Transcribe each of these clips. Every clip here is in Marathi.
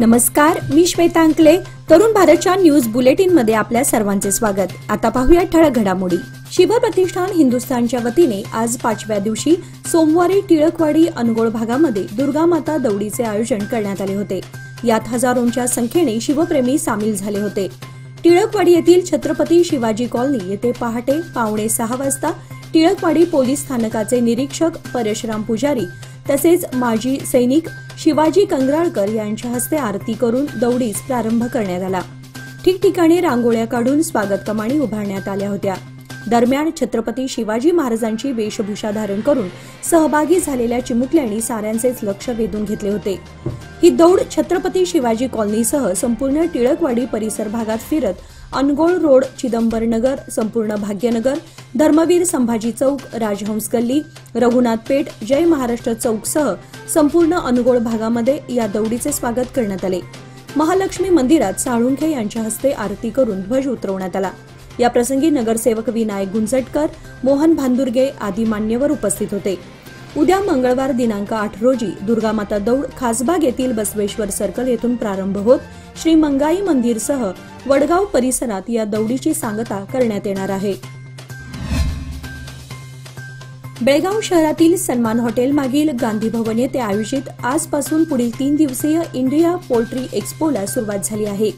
नमस्कार मी श्वेता अंकले. तरुण भारतच्या न्यूज बुलेटिनमध्ये आपल्या सर्वांचे स्वागत. आता पाहूया ठळक घडामोडी. शिवप्रतिष्ठान हिंदुस्थानच्या वतीने आज पाचव्या दिवशी सोमवारी टिळकवाडी अनगोळ भागामध्ये दुर्गा माता दौडीचे आयोजन करण्यात आले होते. यात हजारोंच्या संख्येने शिवप्रेमी सामील झाले होते. टिळकवाडी येथील छत्रपती शिवाजी कॉलनी येथे पहाटे पावणे सहा वाजता टिळकवाडी पोलीस स्थानकाचे निरीक्षक परशुराम पुजारी तसेच माजी सैनिक शिवाजी कंगराळकर यांच्या हस्ते आरती करून दौडीस प्रारंभ करण्यात आला. ठिकठिकाणी रांगोळ्या काढून स्वागत कमाणी उभारण्यात आल्या होत्या. दरम्यान छत्रपती शिवाजी महाराजांची वेशभूषा धारण करून सहभागी झालेल्या चिमुकल्यांनी साऱ्यांचेच लक्ष वेधून घेतले होते. ही दौड छत्रपती शिवाजी कॉलनीसह संपूर्ण टिळकवाडी परिसर भागात फिरत अनगोळ रोड चिदंबरनगर संपूर्ण भाग्यनगर धर्मवीर संभाजी चौक राजहंस गल्ली रघुनाथ पेठ जय महाराष्ट्र चौकसह संपूर्ण अनगोळ भागामध्ये या दौडीचे स्वागत करण्यात आले. महालक्ष्मी मंदिरात साळुंखे यांच्या हस्ते आरती करून ध्वज उतरवण्यात आला. या प्रसंगी नगरसेवक विनायक गुंजटकर मोहन भांदुर्गे आदी मान्यवर उपस्थित होते. उद्या मंगळवार दिनांक आठ रोजी दुर्गामाता दौड खासबाग येथील बसवेश्वर सर्कल येथून प्रारंभ होत श्री मंगाई मंदिरसह वडगाव परिसरात या दौडीची सांगता करण्यात येणार आहे. बेळगाव शहरातील सन्मान हॉटेल मागील गांधी भवन येथे आयोजित आजपासून पुढील तीन दिवसीय इंडिया पोल्ट्री एक्स्पोला सुरुवात झाली आहे.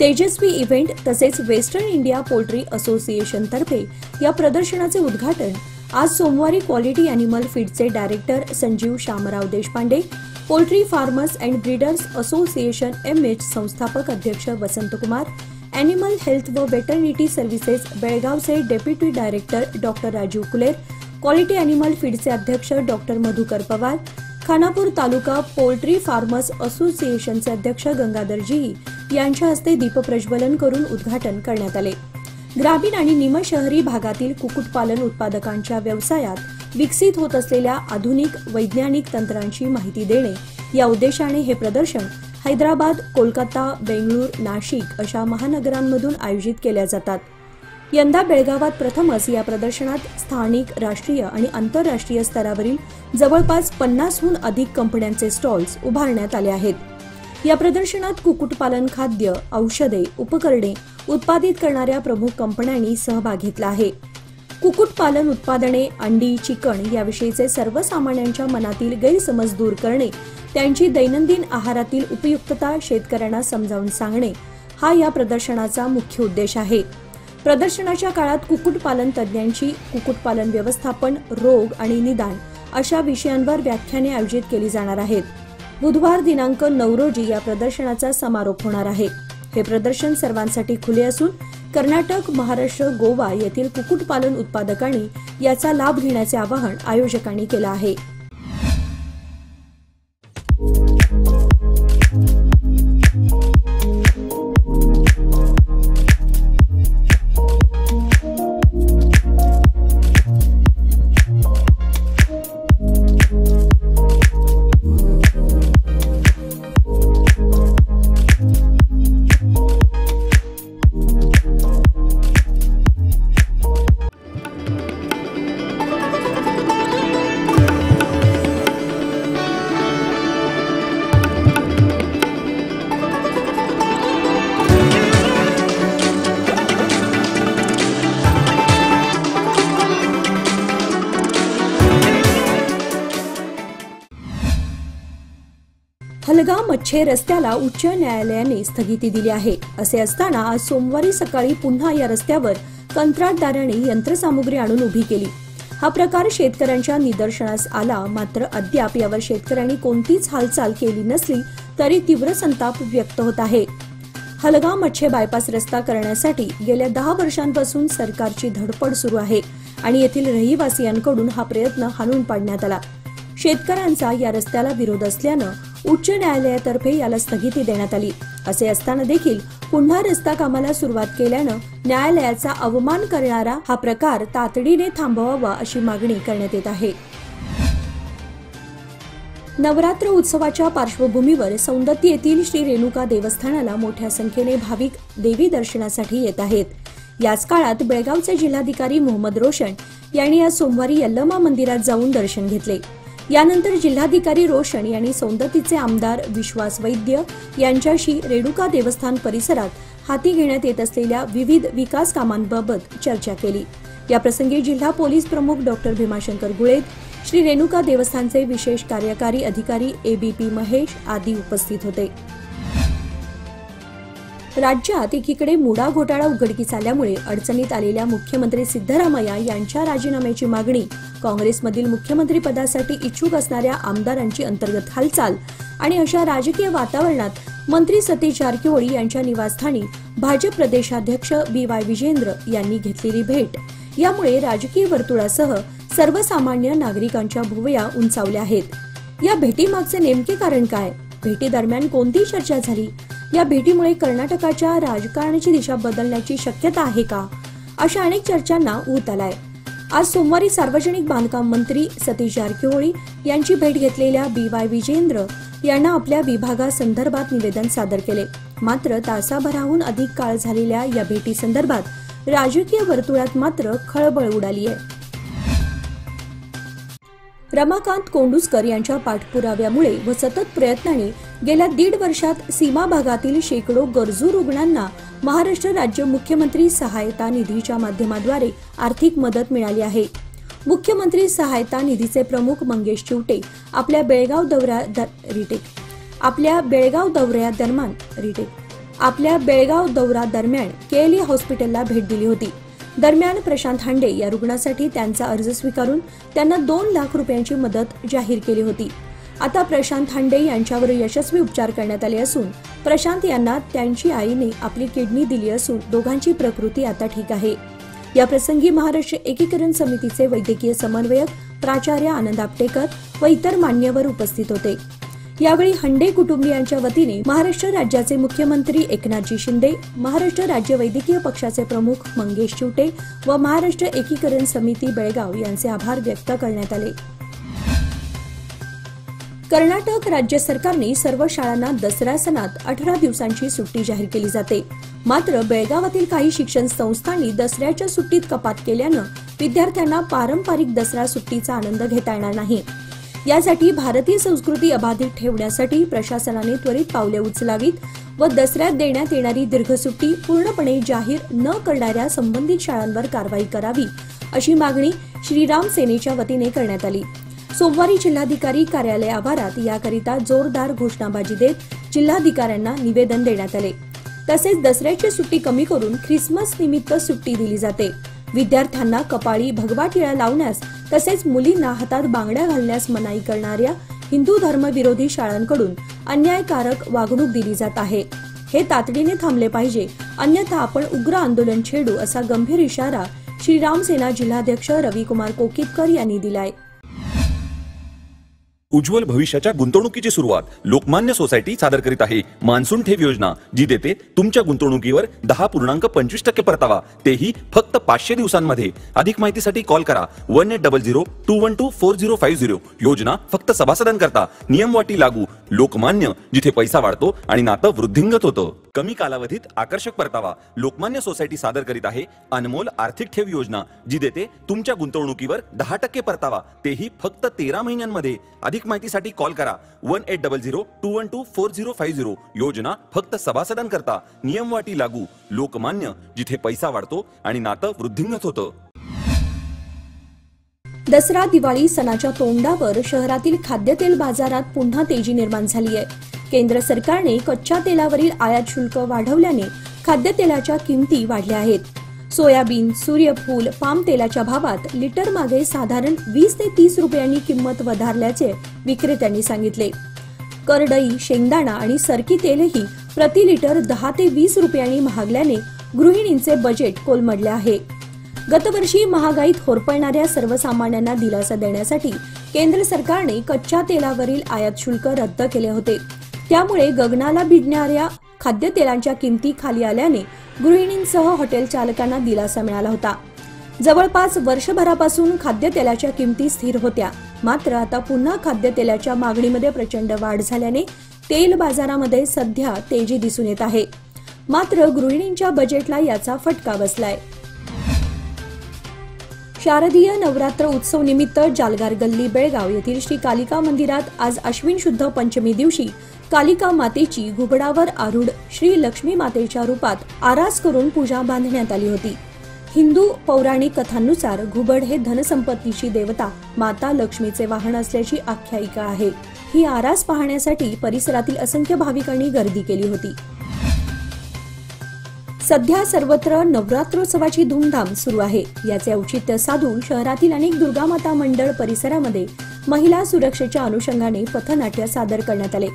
तेजस्वी इव्हेंट तसेच वेस्टर्न इंडिया पोल्ट्री असोसिएशन तर्फे या प्रदर्शनाचे उद्घाटन आज सोमवारी quality animal फीडचे director Sanjeev Shamrao Deshpande poultry farmers and breeders association M H संस्थापक अध्यक्ष वसंतकुमार अॅनिमल हेल्थ व veterinary services बेळगावचे deputy director doctor Rajeev Kuler quality animal फीडचे अध्यक्ष doctor Madhukar Pawar Khanapur taluka poultry farmers असोसिएशनचे अध्यक्ष गंगाधरजी यांच्या हस्ते दीपप्रज्वलन करून उद्घाटन करण्यात आले. ग्रामीण आणि निमशहरी भागातील कुक्कुटपालन उत्पादकांच्या व्यवसायात विकसित होत असलेल्या आधुनिक वैज्ञानिक तंत्रांची माहिती देणे या उद्देशाने हे प्रदर्शन हैदराबाद कोलकाता बेंगळूर नाशिक अशा महानगरांमधून आयोजित केल्या जातात. यंदा बेळगावात प्रथमच या प्रदर्शनात स्थानिक राष्ट्रीय आणि आंतरराष्ट्रीय स्तरावरील जवळपास पन्नासहून अधिक कंपन्यांचे स्टॉल्स उभारण्यात आले आहेत. या प्रदर्शनात कुक्कुटपालन खाद्य औषधे उपकरणे उत्पादित करणाऱ्या प्रमुख कंपन्यांनी सहभाग घेतला आहे. कुक्कुटपालन उत्पादने अंडी चिकन याविषयीचे सर्वसामान्यांच्या मनातील गैरसमज दूर करणे त्यांची दैनंदिन आहारातील उपयुक्तता शेतकऱ्यांना समजावून सांगणे हा या प्रदर्शनाचा मुख्य उद्देश आहे. प्रदर्शनाच्या काळात कुक्कुटपालन तज्ज्ञांची कुक्कुटपालन व्यवस्थापन रोग आणि निदान अशा विषयांवर व्याख्याने आयोजित केली जाणार आहेत. बुधवार दिनांक नऊ रोजी या प्रदर्शनाचा समारोप होणार आहे. हे प्रदर्शन सर्वांसाठी खुले असून कर्नाटक महाराष्ट्र गोवा येथील कुक्कुटपालन उत्पादकांनी याचा लाभ घेण्याचे आवाहन आयोजकांनी केलं आहे. हलगा मच्छे रस्त्याला उच्च न्यायालयाने स्थगिती दिली आहे. असे असताना आज सोमवारी सकाळी पुन्हा या रस्त्यावर कंत्राटदाराने यंत्रसामुग्री आणून उभी केली. हा प्रकार शेतकऱ्यांच्या निदर्शनास आला. मात्र अद्याप यावर शेतकऱ्यांनी कोणतीच हालचाल केली नसली तरी तीव्र संताप व्यक्त होत आहे. हलगा मच्छे बायपास रस्ता करण्यासाठी गेल्या दहा वर्षांपासून सरकारची धडपड सुरू आहे आणि येथील रहिवासियांकडून हा प्रयत्न हाणून पाडण्यात आला. शेतकऱ्यांचा या रस्त्याला विरोध असल्यानं उच्च न्यायालयातर्फे याला स्थगिती देण्यात आली. असे असताना देखील पुन्हा रस्ता कामाला सुरुवात केल्यानं न्यायालयाचा अवमान करणारा हा प्रकार तातडीने थांबवावा अशी मागणी करण्यात येत आहे. नवरात्र उत्सवाच्या पार्श्वभूमीवर सौंदत्ती येथील श्री रेणुका देवस्थानाला मोठ्या संख्येने भाविक देवी दर्शनासाठी येत आहेत. याच काळात बेळगावचे जिल्हाधिकारी मोहम्मद रोशन यांनी आज सोमवारी यल्लमा मंदिरात जाऊन दर्शन घेतले. यानंतर जिल्हाधिकारी रोशन यांनी सौंदतीचे आमदार विश्वास वैद्य यांच्याशी रेणुका देवस्थान परिसरात हाती घेण्यात येत असलेल्या विविध विकास कामांबाबत चर्चा केली. याप्रसंगी जिल्हा पोलीस प्रमुख डॉक्टर भीमाशंकर गुळेत श्री रेणुका देवस्थानचे विशेष कार्यकारी अधिकारी एबीपी महेश आदी उपस्थित होते. राज्यात एकीकडे मुडा घोटाळा उघडकीस आल्यामुळे अडचणीत आलेल्या मुख्यमंत्री सिद्धरामय्या यांच्या राजीनाम्याची मागणी. काँग्रेसमधील मुख्यमंत्रीपदासाठी इच्छुक असणाऱ्या आमदारांची अंतर्गत हालचाल आणि अशा राजकीय वातावरणात मंत्री सतीश जारकिहोळी यांच्या निवासस्थानी भाजप प्रदेशाध्यक्ष बी वाय विजेंद्र यांनी घेतलेली भेट. यामुळे राजकीय वर्तुळासह सर्वसामान्य नागरिकांच्या भुवया उंचावल्या आहेत. या भेटीमागचे नेमके कारण काय? भेटीदरम्यान कोणती चर्चा झाली? या भेटीमुळे कर्नाटकाच्या राजकारणाची दिशा बदलण्याची शक्यता आहे का? अशा अनेक चर्चांना ऊत आलाय. आज सोमवारी सार्वजनिक बांधकाम मंत्री सतीश जारकिहोळी यांची भेट घेतलेल्या बी वाय विजेंद्र यांना आपल्या विभागासंदर्भात निवेदन सादर केले. मात्र तासाभराहून अधिक काळ झालेल्या या भेटीसंदर्भात राजकीय वर्तुळात मात्र खळबळ उडाली आहे रमाकांत कोंडुसकर यांच्या पाठपुराव्यामुळे व सतत प्रयत्नाने गेल्या दीड वर्षात सीमा भागातील शेकडो गरजू रुग्णांना महाराष्ट्र राज्य मुख्यमंत्री सहायता निधीच्या माध्यमाद्वारे आर्थिक मदत मिळाली आहे. मुख्यमंत्री सहायता निधीचे प्रमुख मंगेश चिवटे आपल्या बेळगाव दौऱ्या रिटेक. आपल्या बेळगाव दौऱ्या दरम्यान रिटेक. आपल्या बेळगाव दौरा दरम्यान केएलई हॉस्पिटलला भेट दिली होती. दरम्यान प्रशांत हांडे या रुग्णासाठी त्यांचा अर्ज स्वीकारून त्यांना दोन लाख रुपयांची मदत जाहीर केली होती. आता प्रशांत हांडे यांच्यावर यशस्वी उपचार करण्यात आले असून प्रशांत यांना त्यांची आईने आपली किडनी दिली असून दोघांची प्रकृती आता ठीक आहे. या प्रसंगी महाराष्ट्र एकीकरण समितीचे वैद्यकीय समन्वयक प्राचार्य आनंद आपटेकर व इतर मान्यवर उपस्थित होते. यावेळी हंडे कुटुंबियांच्या वतीने महाराष्ट्र राज्याचे मुख्यमंत्री एकनाथजी शिंदे महाराष्ट्र राज्य वैद्यकीय पक्षाचे प्रमुख मंगेश चिवटे व महाराष्ट्र एकीकरण समिती बेळगाव यांचे आभार व्यक्त करण्यात आले. कर्नाटक राज्य सरकारने सर्व शाळांना दसरा सणात अठरा दिवसांची सुट्टी जाहीर केली जाते. मात्र बेळगावातील काही शिक्षण संस्थांनी दसऱ्याच्या सुट्टीत कपात केल्यानं विद्यार्थ्यांना पारंपरिक दसरा सुट्टीचा आनंद घेता येणार नाही. यासाठी भारतीय संस्कृती अबाधित ठेवण्यासाठी प्रशासनाने त्वरित पावले उचलावीत व दसऱ्यात देण्यात येणारी दीर्घ सुट्टी पूर्णपणे जाहीर न करणाऱ्या संबंधित शाळांवर कारवाई करावी अशी मागणी श्रीराम सेनेच्या वतीने करण्यात आली. सोमवारी जिल्हाधिकारी कार्यालय आवारात याकरिता जोरदार घोषणाबाजी देत जिल्हाधिकाऱ्यांना निवेदन देण्यात आले. तसेच दसऱ्याची सुट्टी कमी करून ख्रिसमस निमित्त सुट्टी दिली जाते. विद्यार्थ्यांना कपाळी भगवा टिळा लावण्यास तसेच मुलींना हातात बांगड्या घालण्यास मनाई करणाऱ्या हिंदू धर्मविरोधी शाळांकडून अन्यायकारक वागणूक दिली जात आहे. हे तातडीने थांबले पाहिजे. अन्यथा आपण उग्र आंदोलन छेडू असा गंभीर इशारा श्रीराम सेना जिल्हाध्यक्ष रविकुमार कोकितकर यांनी दिलाय. उज्ज्वल भविष्याच्या गुंतवणुकीची सुरुवात लोकमान्य सोसायटी सादर करीत आहे. मान्सून ठेव योजना जी देते तुमच्या गुंतवणुकीवर दहा पूर्णांक पंचवीस टक्के परतावा. तेही फक्त पाचशे दिवसांमध्ये. अधिक माहितीसाठी कॉल करा. One eight double zero two one two four zero five zero. योजना फक्त सभासदांकरता. नियमवाटी लागू. लोकमान्य जिथे पैसा वाढतो आणि नातं वृद्धिंगत होतं. कमी कालावधीत आकर्षक परतावा लोकमान्य सोसायटी सादर करीत आहे अनमोल आर्थिक ठेव योजना जी देते तुमच्या गुंतवणुकीवर दहा टक्के परतावा. तेही फक्त तेरा महिन्यांमध्ये. अधिक माहितीसाठी कॉल करा. One eight double zero two one two four zero five zero. योजना फक्त सभासदांकरता. नियमवाटी लागू. लोकमान्य जिथे पैसा वाढतो आणि नातं वृद्धिंगत होतं. दसरा दिवाळी सणाच्या तोंडावर शहरातील खाद्यतेल बाजारात पुन्हा तेजी निर्माण झाली आहे केंद्र सरकारने कच्च्या तेलावरील आयात शुल्क वाढवल्याने खाद्यतेलाच्या किमती वाढल्या आहेत. सोयाबीन सूर्यफूल पाम तेलाच्या भावात लिटर मागे साधारण वीस ते तीस रुपयांनी किंमत वधारल्याचे विक्रेत्यांनी सांगितले. करडई शेंगदाणा आणि सरकी तेलही प्रति लिटर दहा ते वीस रुपयांनी महागल्याने गृहिणींचे बजेट कोलमडले आहे. गतवर्षी महागाईत होरपळणाऱ्या सर्वसामान्यांना दिलासा देण्यासाठी केंद्र सरकारने कच्च्या तेलावरील आयात शुल्क रद्द केले होते. त्यामुळे गगनाला भिडणाऱ्या खाद्यतेलांच्या किमती खाली आल्याने गृहिणींसह हॉटेल चालकांना दिलासा मिळाला होता. जवळपास वर्षभरापासून खाद्यतेलाच्या किमती स्थिर होत्या. मात्र आता पुन्हा खाद्यतेलाच्या मागणीमध्ये प्रचंड वाढ झाल्याने तेल बाजारामध्ये सध्या तेजी दिसून येत आहे. मात्र गृहिणींच्या बजेटला याचा फटका बसलाय. शारदीय नवरात्र उत्सव निमित्त जालगार गल्ली बेळगाव येथील श्री कालिका मंदिरात आज अश्विन शुद्ध पंचमी दिवशी कालिका मातेची घुबडावर आरूढ श्री लक्ष्मी मातेच्या रूपात आरास करून पूजा बांधण्यात आली होती. हिंदू पौराणिक कथांनुसार घुबड हे धनसंपत्तीची देवता माता लक्ष्मीचे वाहन असल्याची आख्यायिका आहे. ही आरास पाहण्यासाठी परिसरातील असंख्य भाविकांनी गर्दी केली होती. सध्या सर्वत्र नवरात्रोत्सवाची धूमधाम सुरू आहे. याचे औचित्य साधून शहरातील अनेक दुर्गामाता मंडळ परिसरामध्ये महिला सुरक्षेच्या अनुषंगाने पथनाट्य सादर करण्यात आले.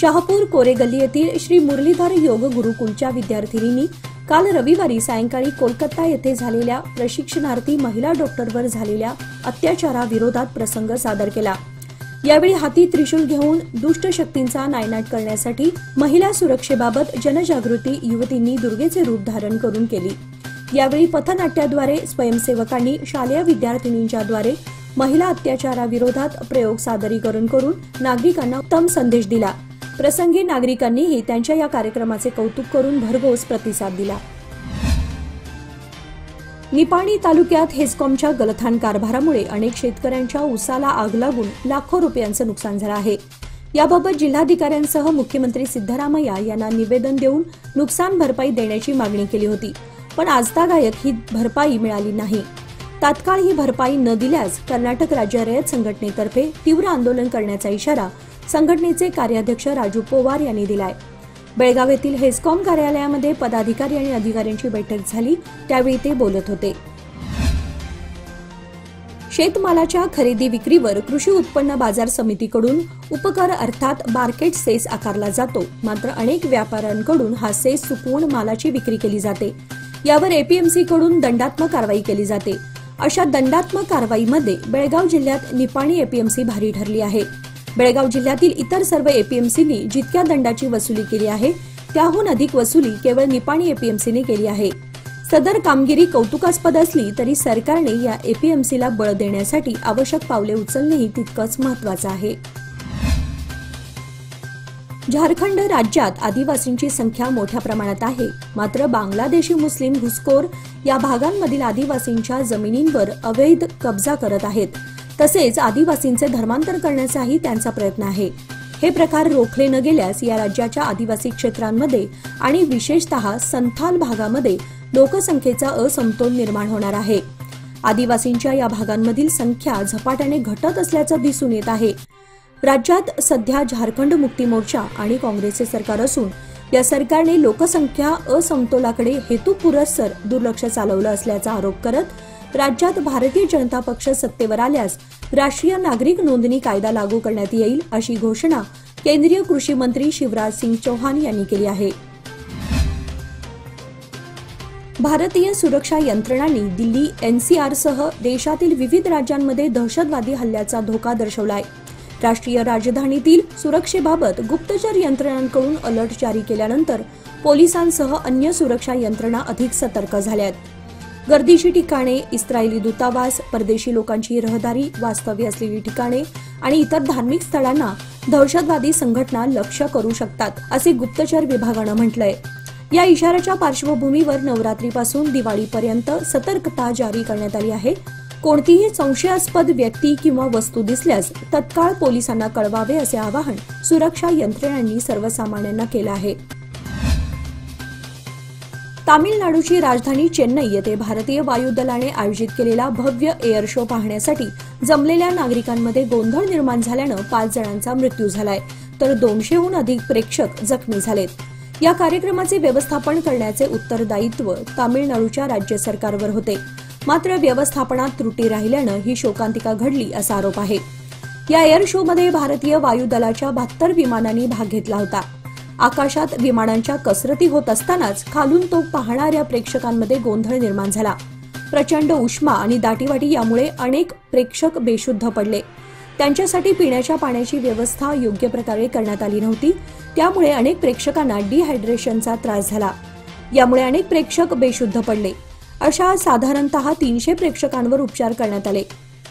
शहापूर कोरेगल्ली येथील श्री मुरलीधर योग गुरुकुलच्या विद्यार्थिनींनी काल रविवारी सायंकाळी कोलकाता येथे झालेल्या प्रशिक्षणार्थी महिला डॉक्टरवर झालेल्या अत्याचाराविरोधात प्रसंग सादर केला. यावेळी हाती त्रिशूल घेऊन दुष्ट शक्तींचा नायनाट करण्यासाठी महिला सुरक्षेबाबत जनजागृती युवतींनी दुर्गेचे रूप धारण करून केली. यावेळी पथनाट्याद्वारे स्वयंसेवकांनी शालेय विद्यार्थिनींच्याद्वारे महिला अत्याचाराविरोधात प्रयोग सादरीकरण करून नागरिकांना उत्तम संदेश दिला. प्रसंगी नागरिकांनीही त्यांच्या या कार्यक्रमाचे कौतुक करून भरघोस प्रतिसाद दिला. निपाणी तालुक्यात हेस्कॉमच्या गलथान कारभारामुळे अनेक शेतकऱ्यांच्या उसाला आग लागून लाखो रुपयांचं नुकसान झालं आहे. याबाबत जिल्हाधिकाऱ्यांसह मुख्यमंत्री सिद्धरामय्या यांना निवेदन देऊन नुकसान भरपाई देण्याची मागणी केली होती पण आजतागायक ही भरपाई मिळाली नाही. तात्काळ ही भरपाई न दिल्यास कर्नाटक राज्य रयत संघटनेतर्फे तीव्र आंदोलन करण्याचा इशारा संघटनेचे कार्याध्यक्ष राजू पोवार यांनी दिलाय. बेळगाव येथील हेस्कॉम कार्यालयामध्ये पदाधिकारी आणि अधिकाऱ्यांची बैठक झाली त्यावेळी ते बोलत होते. शेतमालाच्या खरेदी विक्रीवर कृषी उत्पन्न बाजार समितीकडून उपकर अर्थात मार्केट सेस आकारला जातो. मात्र अनेक व्यापाऱ्यांकडून हा सेस चुकवून मालाची विक्री केली जाते. यावर एपीएमसी कडून दंडात्मक कारवाई केली जाते. अशा दंडात्मक कारवाईमध्ये बेळगाव जिल्ह्यात निपाणी एपीएमसी भारी ठरली आहे. बेळगाव जिल्ह्यातील इतर सर्व एपीएमसीनी जितक्या दंडाची वसुली केली आहे त्याहून अधिक वसुली केवळ निपाणी एपीएमसीने केली आहे. सदर कामगिरी कौतुकास्पद असली तरी सरकारने या एपीएमसीला बळ देण्यासाठी आवश्यक पावले उचलणेही तितकंच महत्वाचं आहे. झारखंड राज्यात आदिवासींची संख्या मोठ्या प्रमाणात आहे. मात्र बांगलादेशी मुस्लिम घुसखोर या भागांमधील आदिवासींच्या जमिनींवर अवैध कब्जा करत आहेत. तसेच आदिवासींचे धर्मांतर करण्याचाही त्यांचा प्रयत्न आहे. हे प्रकार रोखले न गेल्यास या राज्याच्या आदिवासी क्षेत्रांमध्ये आणि विशेषतः संथाल भागामध्ये लोकसंख्येचा असमतोल निर्माण होणार आहे. आदिवासींच्या या भागांमधील संख्या झपाट्याने घटत असल्याचं दिसून येत आहे. राज्यात सध्या झारखंड मुक्ती मोर्चा आणि काँग्रेसचे सरकार असून या सरकारने लोकसंख्या असमतोलाकडे हेतुपुरस्सर दुर्लक्ष चालवलं असल्याचा आरोप करत राज्यात भारतीय जनता पक्ष सत्तेवर आल्यास राष्ट्रीय नागरिक नोंदणी कायदा लागू करण्यात येईल अशी घोषणा केंद्रीय कृषी मंत्री शिवराज सिंग चौहान यांनी केली आहे. भारतीय सुरक्षा यंत्रणांनी दिल्ली एनसीआरसह देशातील विविध राज्यांमध्ये दहशतवादी हल्ल्याचा धोका दर्शवलाय. राष्ट्रीय राजधानीतील सुरक्षेबाबत गुप्तचर यंत्रणांकडून अलर्ट जारी केल्यानंतर पोलिसांसह अन्य सुरक्षा यंत्रणा अधिक सतर्क झाल्यात. गर्दीची ठिकाणे इस्रायली दूतावास परदेशी लोकांची रहदारी वास्तव्य असलेली ठिकाणे आणि इतर धार्मिक स्थळांना दहशतवादी संघटना लक्ष करू शकतात असे गुप्तचर विभागानं म्हटलंय. या इशाऱ्याच्या पार्श्वभूमीवर नवरात्रीपासून दिवाळीपर्यंत सतर्कता जारी करण्यात आली आहे. कोणतीही संशयास्पद व्यक्ती किंवा वस्तू दिसल्यास तत्काळ पोलिसांना कळवावे असे आवाहन सुरक्षा यंत्रणांनी सर्वसामान्यांना केलं आहे. तामिळनाडूची राजधानी चेन्नई येथे भारतीय वायुदलाने आयोजित केलेला भव्य एअर शो पाहण्यासाठी जमलेल्या नागरिकांमध्ये गोंधळ निर्माण झाल्यानं पाच जणांचा मृत्यू झालाय. तर दोनशेहून अधिक प्रेक्षक जखमी झालेत. या कार्यक्रमाचे व्यवस्थापन करण्याचे उत्तरदायित्व तामिळनाडूच्या राज्य सरकारवर होते. मात्र व्यवस्थापनात त्रुटी राहिल्यानं ही शोकांतिका घडली असा आरोप आहे. या एअर शोमध्ये भारतीय वायुदलाच्या बहात्तर विमानांनी भाग घेतला होता. आकाशात विमानांच्या कसरती होत असतानाच खालून तो पाहणाऱ्या प्रेक्षकांमध्ये गोंधळ निर्माण झाला. प्रचंड उष्मा आणि दाटीवाटी यामुळे अनेक प्रेक्षक बेशुद्ध पडले. त्यांच्यासाठी पिण्याच्या पाण्याची व्यवस्था योग्य प्रकारे करण्यात आली नव्हती. त्यामुळे अनेक प्रेक्षकांना डिहायड्रेशनचा त्रास झाला. यामुळे अनेक प्रेक्षक बेशुद्ध पडले. अशा साधारणतः तीनशे प्रेक्षकांवर उपचार करण्यात आले.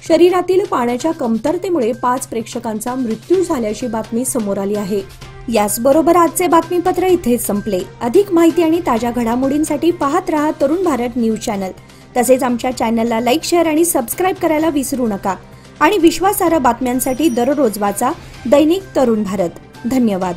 शरीरातील पाण्याच्या कमतरतेमुळे पाच प्रेक्षकांचा मृत्यू झाल्याची बातमी समोर आली आहे. याचबरोबर आजचे बातमीपत्र इथेच संपले. अधिक माहिती आणि ताज्या घडामोडींसाठी पाहत रहा तरुण भारत न्यूज चॅनल. तसेच आमच्या चॅनलला लाईक शेअर आणि सबस्क्राईब करायला विसरू नका. आणि विश्वासार्ह बातम्यांसाठी दररोज वाचा दैनिक तरुण भारत. धन्यवाद.